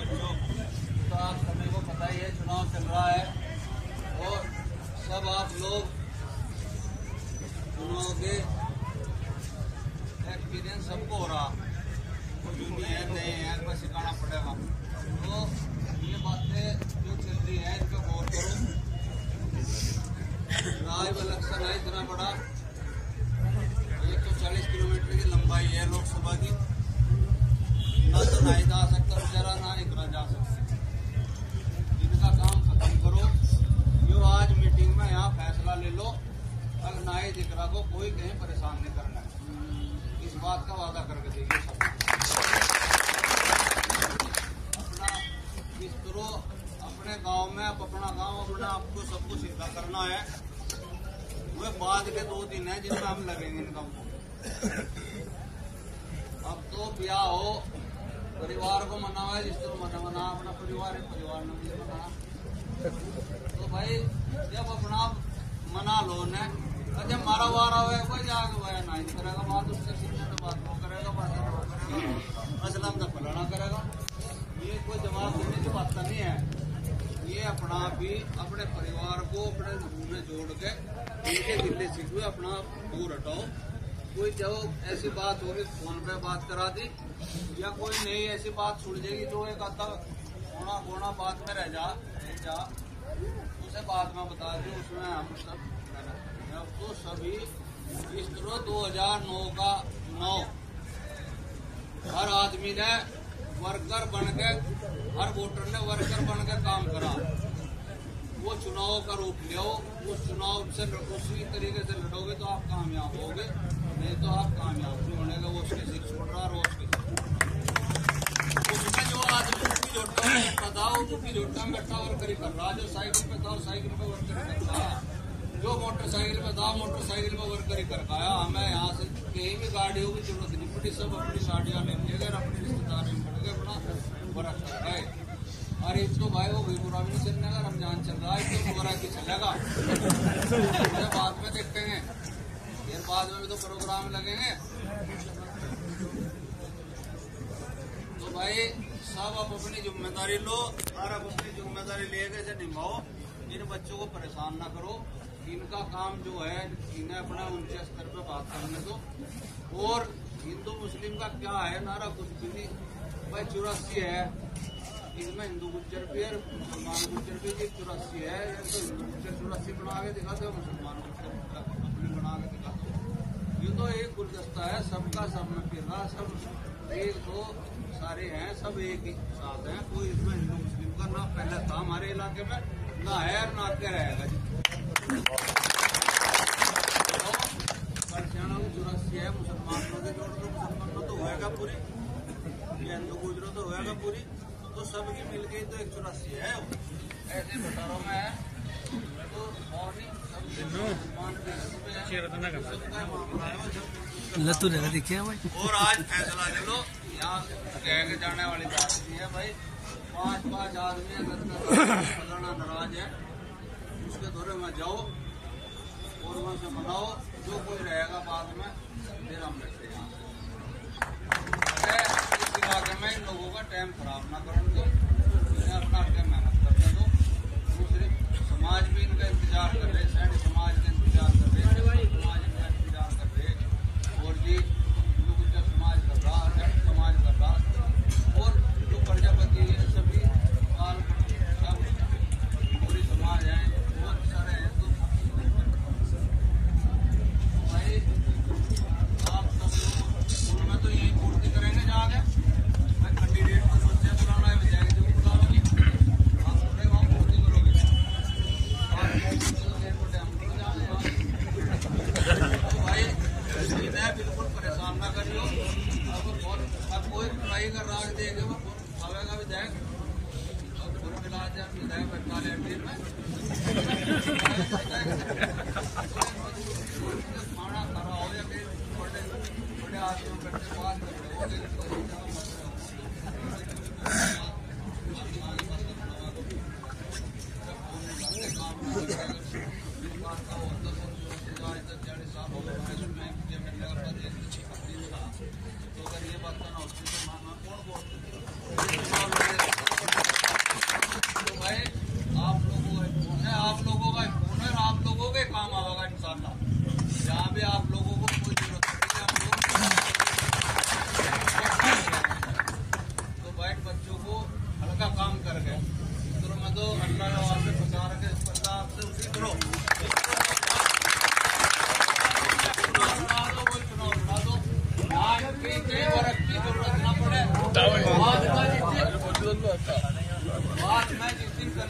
बच्चों तो आप सभी को पता ही है, चुनाव चल रहा है और सब आप लोग के एक्सपीरियंस सबको हो रहा। कुछ नहीं है सिखाना पड़ेगा। तो ये बातें जो चल रही है इन पर गौर करो। राज इलेक्शन है इतना बड़ा। एक सौ चालीस किलोमीटर की लंबाई है लोकसभा की। बेचारा ना इतना जा सकता। इनका काम खत्म करो जो आज मीटिंग में यहाँ फैसला ले लो। अगर ना ही दिकरा कोई कहीं परेशान नहीं करना है। इस बात का वादा करके देखिए अपना इस तरह अपने गाँव करना है। वह बाद के दो दिन है जिसमें हम लगेंगे इन कामों अब तो ब्याह हो परिवार को मनाओ है जिस तरह मना मना अपना परिवार है, परिवार ने भी मना तो भाई, जब अपना मना लो ने जब मारा वारा हुआ कोई जाके वह नहीं करेगा, बात उससे सीधे तो बात वो करेगा, बात वो करेगा, असलम तो फलाना करेगा। ये कोई जवाब देने की बात नहीं है। ये अपना भी अपने परिवार को अपने जोड़ के, इनके गिले सीखो अपना दूर हटाओ? कोई जब ऐसी बात होगी फ़ोन पे बात करा दी, या कोई नई ऐसी बात सुन जाएगी जो एक आता होना होना बात में रह जा रह जा। उसे बाद में बता दी, उसमें हम सब अब तो सभी इस तरह 2009 का नौ। हर आदमी ने वर्कर बन के हर वोटर ने वर्कर बन के काम करा। वो चुनाव का रूप लियो, उस चुनाव से उसी तरीके से लड़ोगे तो आप कामयाब होगे। नहीं तो आप कामयाब नहीं होने का वो उसके सिर छोड़ रहा और उसके उसमें जो आदमी मुट्ठी जोड़ता है पता हो जोड़ता में बैठा वर्कर ही कर रहा जो साइकिल पे था साइकिल पे वर्कर कर रहा। जो मोटरसाइकिल पे था मोटरसाइकिल पे वर्कर कर पाया। हमें यहाँ से कहीं भी गाड़ियों की ज़रूरत नहीं पड़ी, सब अपनी गाड़ियाँ ले गए अपने रिश्तेदार में पड़ गए वर्क कर गए एक तो भाई, वो बेबुरा भी नहीं चलने का, रमज़ान चल रहा है, एक तो बुरा की चलेगा बाद में देखते हैं। फिर बाद में भी तो प्रोग्राम लगेंगे। तो भाई, सब आप अपनी ज़िम्मेदारी लो और आप अपनी ज़िम्मेदारी लेके से निभाओ। इन बच्चों को परेशान ना करो। इनका काम जो है, इन्हें अपना ऊँचे स्तर पे बात करने दो। और हिंदू मुस्लिम का क्या है, नारा कुछ भी नहीं। भाई, चौरासी है। इसमें हिंदू गुज्जर भी है, मुसलमान गुज्जर भी चौरासी है। तो हिंदू गुज्जर चौरासी बना के दिखा दो मुसलमान गुज्जर अपनी बना के दिखा दो ये तो एक गुलदस्ता है, सबका सब में फिर रहा सब एक तो सारे हैं, सब एक ही साथ हैं, कोई इसमें हिंदू मुस्लिम का ना पहले था हमारे इलाके में, ना है ना आगे रहेगा जी। परसियाना को चौरासी है, मुसलमान के जोड़ दो मुसलमान तो पूरी। हिंदू, गुजरो तो होएगा पूरी। तो सबकी मिल गई तो एक चौरासी है। ऐसे भटारों में है तो सब के हिस्से में है। है लतू भाई। और आज फैसला ले लो। यहाँ के जाने वाली बात नहीं है भाई। पाँच पाँच आदमी अगर फलाना नाराज़ है, उसके दौरे में जाओ और वहाँ से मनाओ जो कोई रहेगा बाद में, फिर हम बैठे यहाँ से। मैं इस इलाके में इन लोगों का टाइम खराब ना करने दो इन्हें अपना टाइम मेहनत करने दो। दूसरे, समाज भी इनका इंतज़ार कर रहे सैनिक समाज का इंतज़ार कर रहे समाज का इंतज़ार कर रहे और जी हिंदू गुज्जर समाज कर रहा जट समाज कर रहा और जो प्रजापति है सभी काल सब पूरी समाज है बहुत सारे हैं तो भाई आप सब लोग उनमें तो यही पूर्ति करेंगे जाके मैं कैंडिडेट को सोचे बुलाना है विधायक जी को बुलाओगी आप थोड़े वहाँ पूर्ति करोगे और देर को टाइम को जाने तो भाई इन्हें बिल्कुल परेशान ना करियो अब फ़ोन अब कोई ट्राई कर रहा है देखे वो फ़ोन उठावेगा विधायक और फिर मिला जाए विधायक बैठा ले एंट्री में खाना खरा हो या फिर बड़े बड़े आदमी बैठे बात कर रहे तो अगर ये बात करना होती है तो माना कौन बोलते तो भाई आप लोगों का फ़ोन है आप लोगों का फ़ोन है और आप लोगों के काम आएगा इंशाल्लाह जहाँ भी आप लोगों को कोई ज़रूरत पड़ेगी हम लोग तो बैठ बच्चों को हल्का काम कर गए तो मैं तो अल्लाह ने वास्ते बचा रखे इस पर आपसे उसी करो चुनाव लड़ा दो कोई चुनाव लड़ा दो आज की कई वर्ष की ज़रूरत ना पड़े आज का जिस दिन आज मैं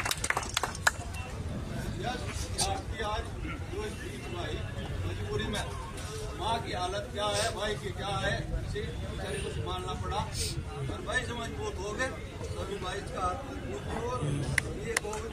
आज जो स्पीच भाई मजबूरी में माँ की हालत क्या है भाई की क्या है इसे बेचारे को संभालना पड़ा और भाई से मज़बूत हो गए सभी भाई का हाथ मज़बूत हो और ये कोविड